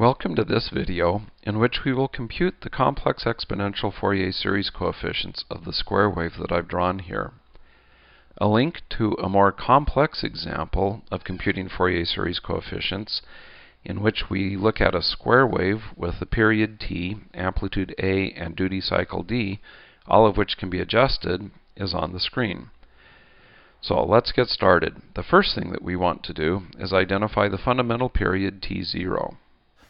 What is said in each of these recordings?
Welcome to this video in which we will compute the complex exponential Fourier series coefficients of the square wave that I've drawn here. A link to a more complex example of computing Fourier series coefficients in which we look at a square wave with a period t, amplitude a, and duty cycle d, all of which can be adjusted, is on the screen. So let's get started. The first thing that we want to do is identify the fundamental period t0.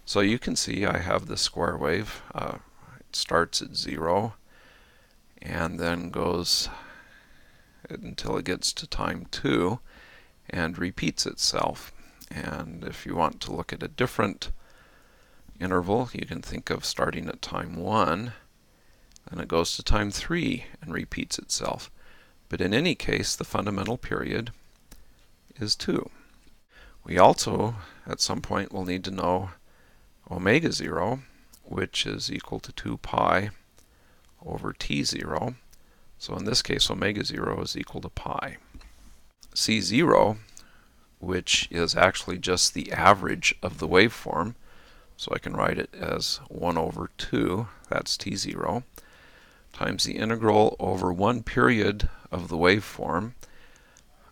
So you can see I have the square wave. Uh, it starts at 0 and then goes until it gets to time 2 and repeats itself. And if you want to look at a different interval, you can think of starting at time 1, and it goes to time 3 and repeats itself. But in any case, the fundamental period is 2. We also, at some point, will need to know omega 0, which is equal to 2 pi over t0. So in this case, omega 0 is equal to pi. C0, which is actually just the average of the waveform, so I can write it as 1 over 2, that's t0, times the integral over one period of the waveform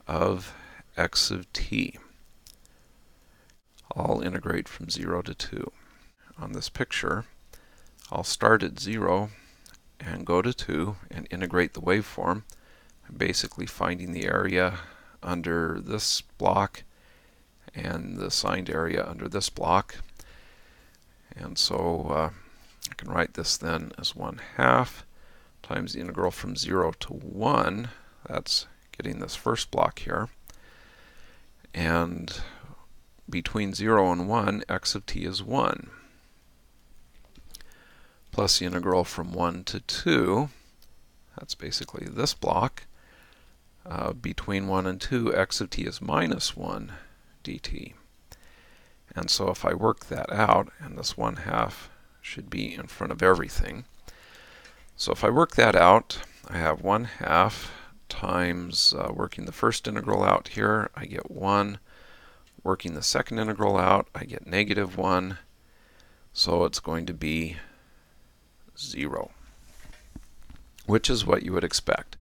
of x of t. I'll integrate from 0 to 2 on this picture, I'll start at 0 and go to 2 and integrate the waveform. I'm basically finding the area under this block and the signed area under this block. And so uh, I can write this then as 1 half times the integral from 0 to 1. That's getting this first block here. And between 0 and 1, x of t is 1 plus the integral from 1 to 2, that's basically this block, uh, between 1 and 2, x of t is minus 1 dt. And so if I work that out, and this 1 half should be in front of everything, so if I work that out, I have 1 half times uh, working the first integral out here, I get 1. Working the second integral out, I get negative 1. So it's going to be 0, which is what you would expect.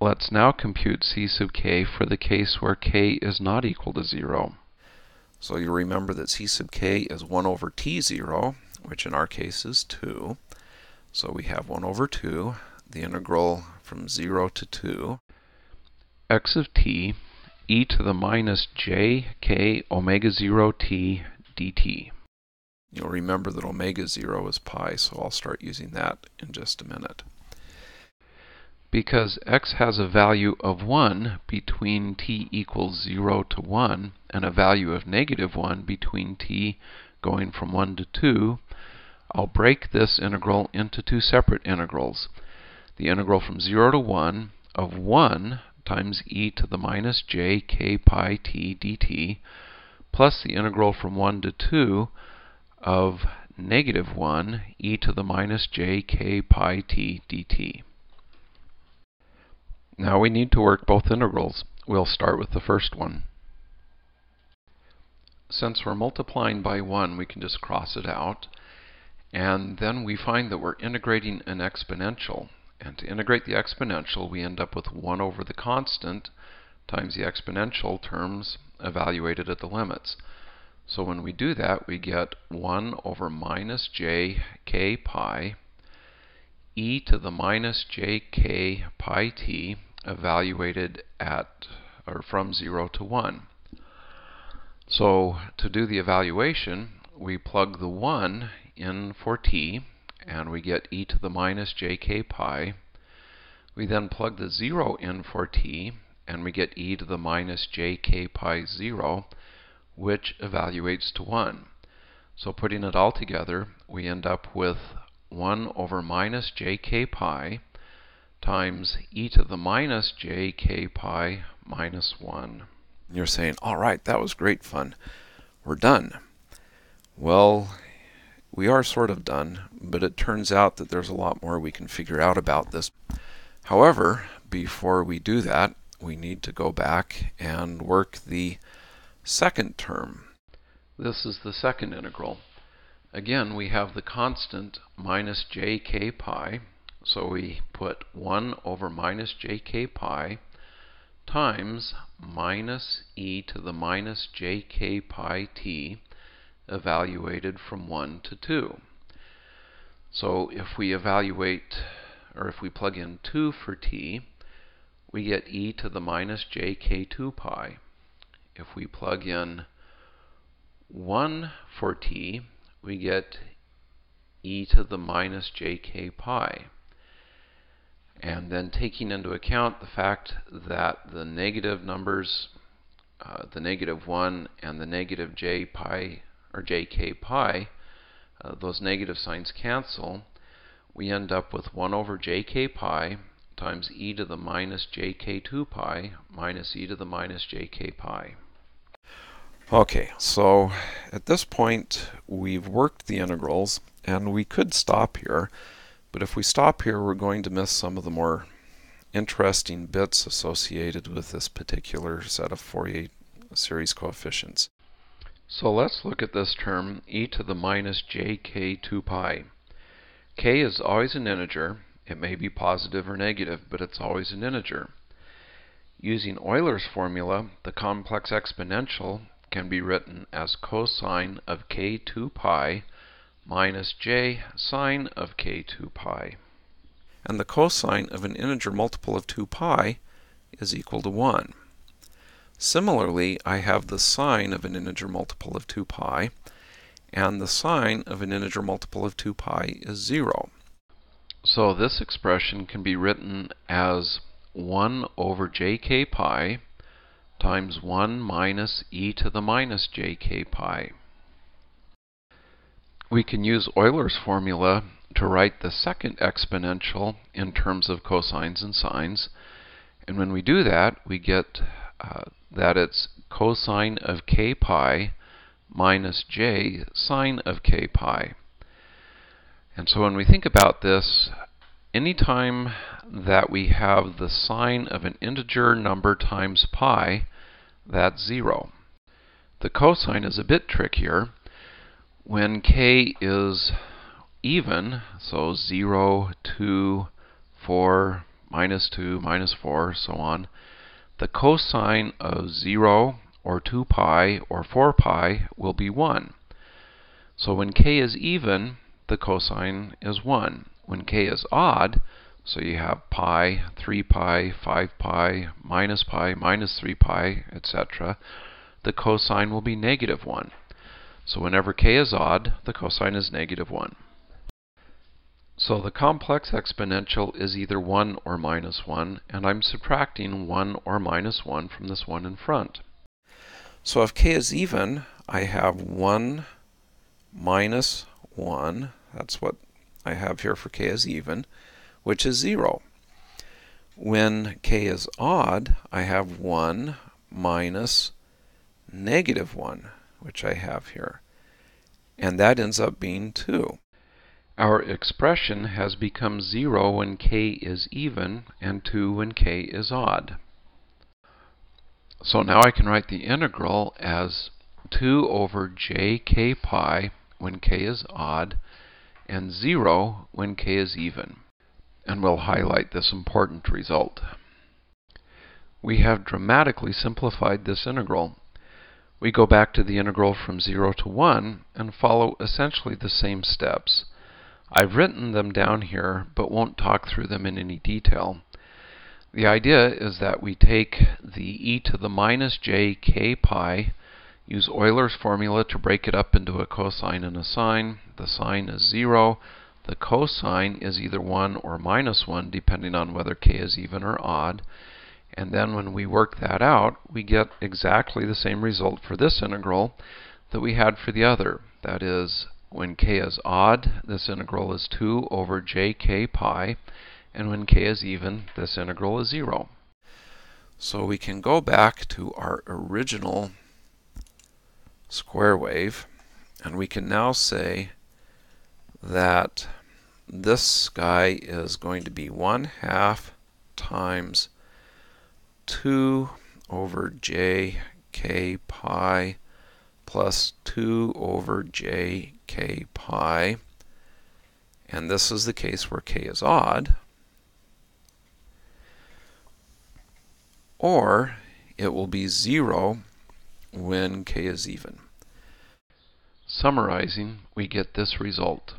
Let's now compute c sub k for the case where k is not equal to 0. So you remember that c sub k is 1 over t0, which in our case is 2. So we have 1 over 2, the integral from 0 to 2, x of t e to the minus j k omega 0 t dt. You'll remember that omega 0 is pi, so I'll start using that in just a minute. Because x has a value of 1 between t equals 0 to 1 and a value of negative 1 between t going from 1 to 2, I'll break this integral into two separate integrals. The integral from 0 to 1 of 1 times e to the minus j k pi t dt plus the integral from 1 to 2 of negative 1 e to the minus j k pi t dt. Now we need to work both integrals. We'll start with the first one. Since we're multiplying by 1, we can just cross it out. And then we find that we're integrating an exponential. And to integrate the exponential, we end up with 1 over the constant times the exponential terms evaluated at the limits. So when we do that, we get 1 over minus j k pi e to the minus j k pi t evaluated at or from 0 to 1. So to do the evaluation, we plug the 1 in for t, and we get e to the minus j k pi. We then plug the 0 in for t, and we get e to the minus j k pi 0 which evaluates to 1. So putting it all together, we end up with 1 over minus jk pi times e to the minus jk pi minus 1. You're saying, all right, that was great fun. We're done. Well, we are sort of done, but it turns out that there's a lot more we can figure out about this. However, before we do that, we need to go back and work the second term. This is the second integral. Again, we have the constant minus jk pi, so we put 1 over minus jk pi times minus e to the minus jk pi t evaluated from 1 to 2. So if we evaluate, or if we plug in 2 for t, we get e to the minus jk2 pi. If we plug in 1 for t, we get e to the minus jk pi. And then taking into account the fact that the negative numbers, uh, the negative 1 and the negative j pi or jk pi, uh, those negative signs cancel, we end up with 1 over jk pi times e to the minus jk2 pi minus e to the minus jk pi. Okay, so at this point we've worked the integrals and we could stop here, but if we stop here we're going to miss some of the more interesting bits associated with this particular set of Fourier series coefficients. So let's look at this term e to the minus jk 2 pi. k is always an integer. It may be positive or negative, but it's always an integer. Using Euler's formula, the complex exponential can be written as cosine of k2 pi minus j sine of k2 pi. And the cosine of an integer multiple of 2 pi is equal to 1. Similarly, I have the sine of an integer multiple of 2 pi, and the sine of an integer multiple of 2 pi is 0. So this expression can be written as 1 over jk pi times 1 minus e to the minus jk pi. We can use Euler's formula to write the second exponential in terms of cosines and sines. And when we do that, we get uh, that it's cosine of k pi minus j sine of k pi. And so when we think about this, anytime that we have the sine of an integer number times pi, that's 0. The cosine is a bit trickier. When k is even, so 0, 2, 4, minus 2, minus 4, so on, the cosine of 0 or 2 pi or 4 pi will be 1. So when k is even, the cosine is 1. When k is odd, so you have pi, 3 pi, 5 pi, minus pi, minus 3 pi, etc. The cosine will be negative 1. So whenever k is odd, the cosine is negative 1. So the complex exponential is either 1 or minus 1, and I'm subtracting 1 or minus 1 from this 1 in front. So if k is even, I have 1 minus 1. That's what I have here for k is even which is 0. When k is odd, I have 1 minus negative 1, which I have here. And that ends up being 2. Our expression has become 0 when k is even and 2 when k is odd. So now I can write the integral as 2 over jk pi when k is odd and 0 when k is even and we'll highlight this important result. We have dramatically simplified this integral. We go back to the integral from 0 to 1 and follow essentially the same steps. I've written them down here, but won't talk through them in any detail. The idea is that we take the e to the minus j k pi, use Euler's formula to break it up into a cosine and a sine. The sine is 0, the cosine is either 1 or minus 1 depending on whether k is even or odd. And then when we work that out, we get exactly the same result for this integral that we had for the other. That is, when k is odd, this integral is 2 over jk pi, and when k is even, this integral is 0. So we can go back to our original square wave, and we can now say that this guy is going to be 1 half times 2 over j k pi plus 2 over j k pi. And this is the case where k is odd. Or it will be 0 when k is even. Summarizing, we get this result.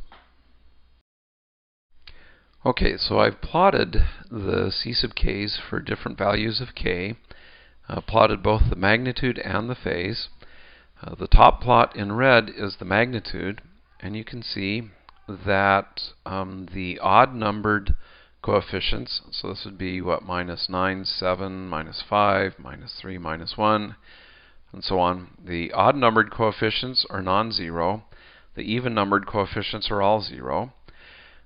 Okay, so I've plotted the c sub k's for different values of k, uh, plotted both the magnitude and the phase. Uh, the top plot in red is the magnitude, and you can see that um, the odd numbered coefficients, so this would be what, minus 9, 7, minus 5, minus 3, minus 1, and so on. The odd numbered coefficients are non-zero. The even numbered coefficients are all zero.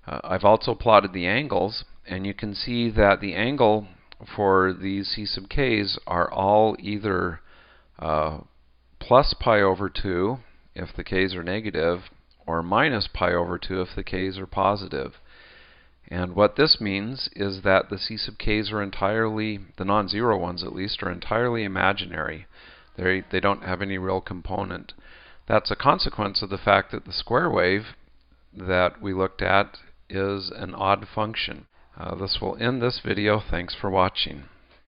Uh, I've also plotted the angles, and you can see that the angle for these c sub k's are all either uh, plus pi over 2 if the k's are negative, or minus pi over 2 if the k's are positive. And what this means is that the c sub k's are entirely, the non-zero ones at least, are entirely imaginary. They, they don't have any real component. That's a consequence of the fact that the square wave that we looked at is an odd function. Uh, this will end this video. Thanks for watching.